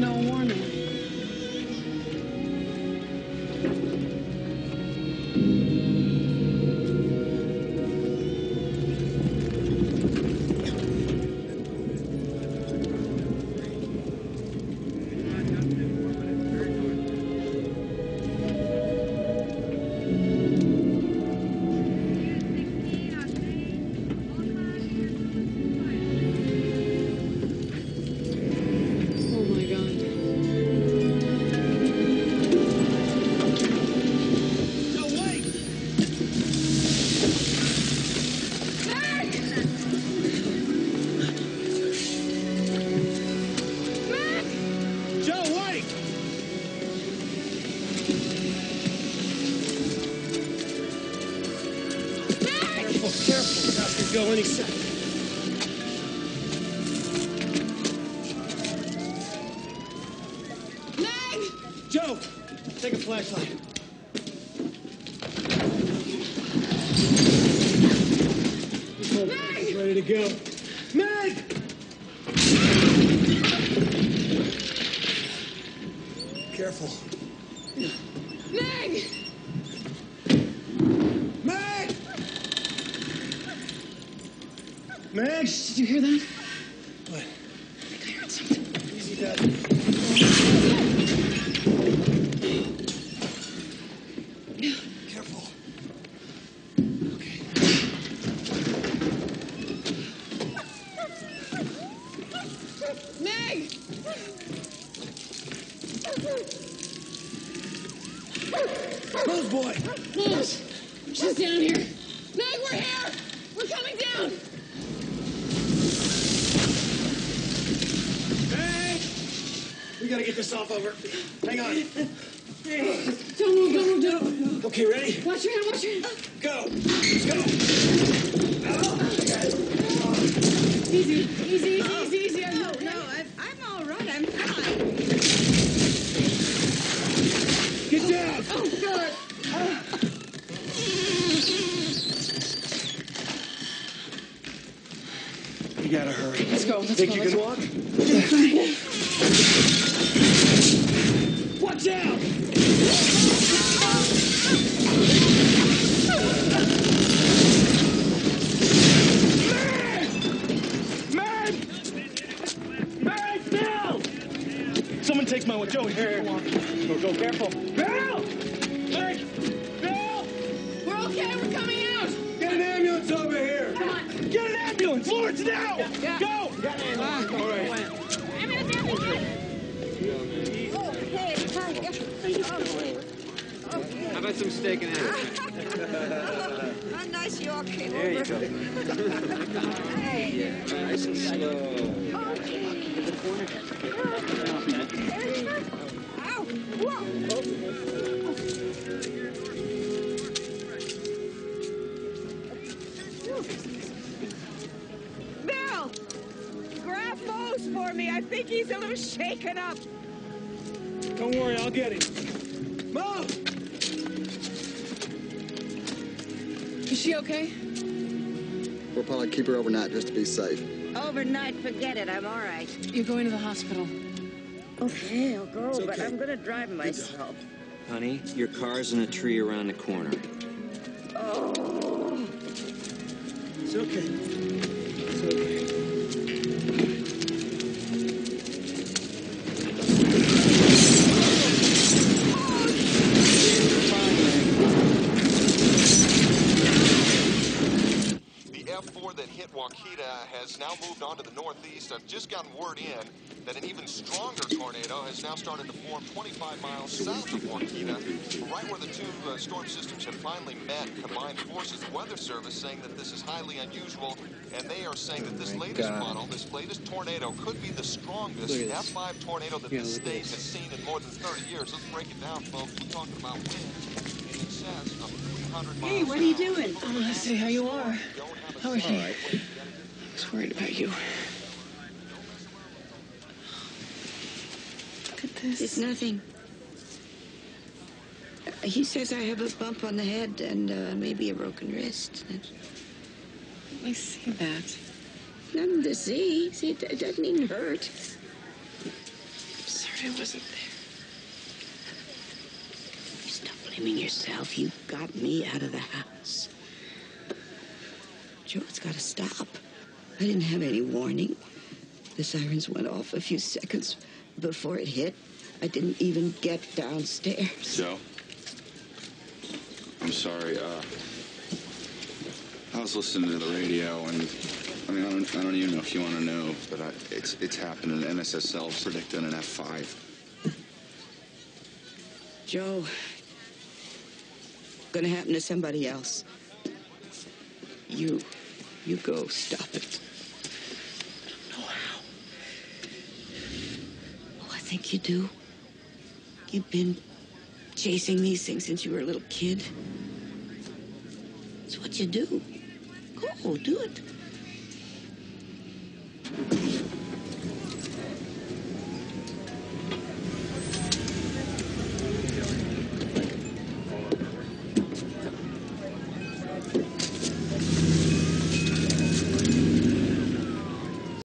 no one. To go any second. Meg! Jo, take a flashlight. Meg! Ready to go. Meg! Careful. Meg! Meg! Meg! Did you hear that? What? I think I heard something. Easy, Dad. Careful. Okay. Meg! Move, boy! Rose! She's down here. Meg, we're here! We're coming down! Meg! We gotta get this off over. Hang on. Don't move, don't move, don't move. Okay, ready? Watch your hand, watch your hand. Go! Let's go! Easy, easy, easy, easy, easy. I know. No, I'm, I'm all right. I'm fine. Get down! Oh, God. We gotta hurry. Let's go, let's Think go, you let's can go. walk? Watch out! Meg! Meg, Bill! Someone take my Joe here. Go, go, careful. Bill! Bill! We're okay, we're coming out. Get an ambulance over here! Come on. Get an ambulance! Lawrence, now! Yeah. Go! How about some steak and eggs? How nice you all came There you go. Hey. Nice and slow. Ow. Whoa. Bill! Grab Mose for me. I think he's a little shaken up. Don't worry, I'll get him. Mom! Is she okay? We'll probably keep her overnight just to be safe. Overnight, forget it. I'm all right. You're going to the hospital. Okay, I'll go, It's but. I'm gonna drive myself. Honey, your car's in a tree around the corner. Oh. It's okay. It's okay. F4 that hit Wakita has now moved on to the northeast. I've just gotten word in that an even stronger tornado has now started to form 25 miles south of Wakita, right where the two uh, storm systems have finally met combined forces. The Weather Service saying that this is highly unusual, and they are saying that this latest God. model, this latest tornado, could be the strongest Look at this. F5 tornado that Yeah, this state has seen in more than 30 years. Let's break it down, folks. We're talking about in excess of 300 miles Hey, what are you doing? I want to see how you are. Don't have a How is she? sign. I was worried about you. Look at this. It's nothing. Uh, He says I have a bump on the head and uh, maybe a broken wrist. That's Let me see that. nothing to see. See, it, it doesn't even hurt. I'm sorry I wasn't there. Stop blaming yourself. You got me out of the house. Jo, it's got to stop. I didn't have any warning. The sirens went off a few seconds before it hit. I didn't even get downstairs. Jo? I'm sorry. Uh, I was listening to the radio, and I mean, I don't, I don't even know if you want to know, but I, it's it's happening. NSSL predicting an F5. Jo, gonna happen to somebody else. You, you go stop it. No how. Oh, I think you do. You've been chasing these things since you were a little kid. It's what you do. Go, do it.